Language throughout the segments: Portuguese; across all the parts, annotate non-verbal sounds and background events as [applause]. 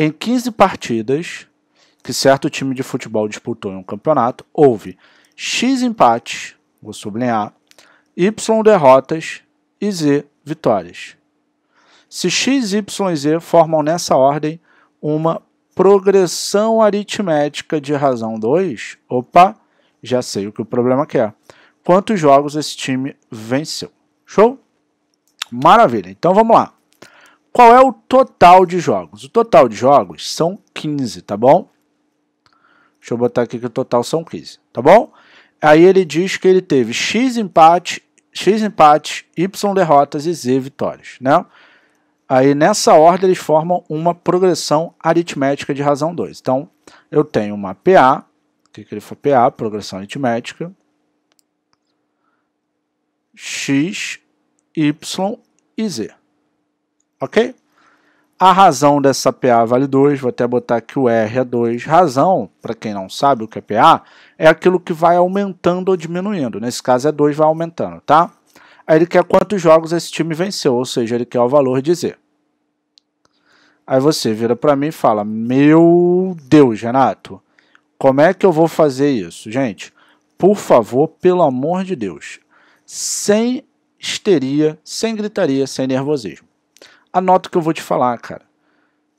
Em 15 partidas que certo time de futebol disputou em um campeonato, houve X empates, vou sublinhar, Y derrotas e Z vitórias. Se X, Y e Z formam nessa ordem uma progressão aritmética de razão 2, opa, já sei o que o problema quer. Quantos jogos esse time venceu? Show? Maravilha. Então vamos lá. Qual é o total de jogos? O total de jogos são 15, tá bom? Deixa eu botar aqui que o total são 15, tá bom? Aí ele diz que ele teve X empate, X empates, Y derrotas e Z vitórias, né? Aí nessa ordem eles formam uma progressão aritmética de razão 2. Então, eu tenho uma PA, que ele foi PA? Progressão aritmética, X, Y e Z. Ok? A razão dessa PA vale 2, vou até botar que o R é 2. Razão, para quem não sabe o que é PA, é aquilo que vai aumentando ou diminuindo. Nesse caso é 2, vai aumentando, tá? Aí ele quer quantos jogos esse time venceu, ou seja, ele quer o valor de Z. Aí você vira para mim e fala, meu Deus, Renato, como é que eu vou fazer isso? Gente, por favor, pelo amor de Deus, sem histeria, sem gritaria, sem nervosismo anota o que eu vou te falar, cara.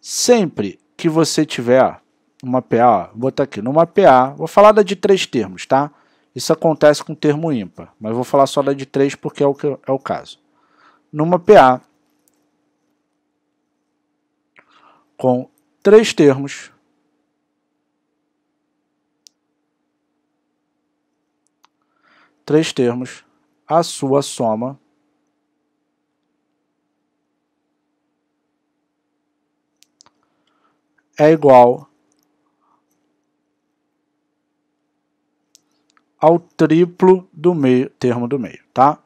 Sempre que você tiver uma PA, vou botar aqui, numa PA, vou falar da de três termos, tá? Isso acontece com termo ímpar, mas vou falar só da de três porque é o, que, é o caso. Numa PA, com três termos, três termos, a sua soma é igual ao triplo do meio, termo do meio, tá?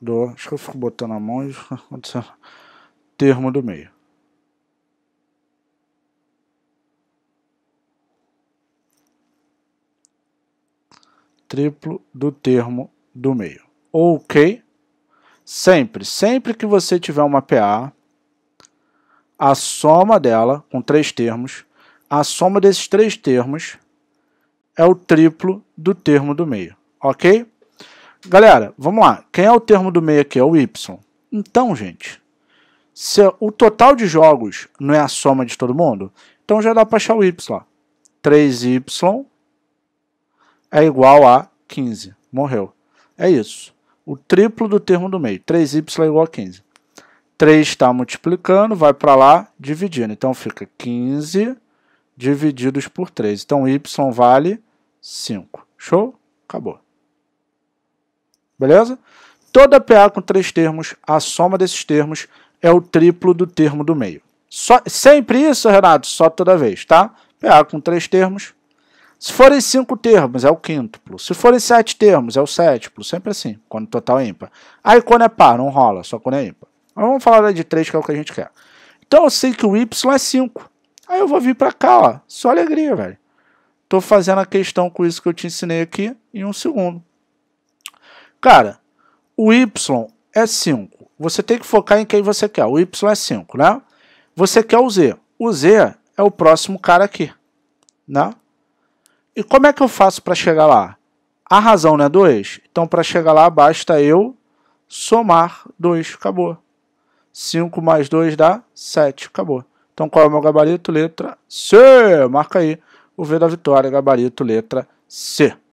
Do, acho que eu fico botando a mão e [laughs] termo do meio. Triplo do termo do meio. Ok? Sempre, sempre que você tiver uma PA, a soma dela, com três termos, a soma desses três termos é o triplo do termo do meio, ok? Galera, vamos lá. Quem é o termo do meio aqui? É o y. Então, gente, se o total de jogos não é a soma de todo mundo, então já dá para achar o y. 3y é igual a 15. Morreu. É isso o triplo do termo do meio. 3y é igual a 15. 3 está multiplicando, vai para lá, dividindo. Então fica 15 divididos por 3. Então y vale 5. Show? Acabou. Beleza? Toda PA com três termos, a soma desses termos é o triplo do termo do meio. Só, sempre isso, Renato? Só toda vez, tá? PA com três termos, se forem cinco termos, é o quíntuplo. Se forem sete termos, é o sétiplo. Sempre assim, quando o total é ímpar. Aí quando é par, não rola, só quando é ímpar. Mas vamos falar de três, que é o que a gente quer. Então eu sei que o y é 5. Aí eu vou vir para cá, ó. Só alegria, velho. Tô fazendo a questão com isso que eu te ensinei aqui em um segundo. Cara, o y é 5. Você tem que focar em quem você quer. O y é 5, né? Você quer o z. O z é o próximo cara aqui, né? E como é que eu faço para chegar lá? A razão não é 2? Então, para chegar lá, basta eu somar 2. Acabou. 5 mais 2 dá 7. Acabou. Então, qual é o meu gabarito? Letra C. Marca aí o V da vitória, gabarito, letra C.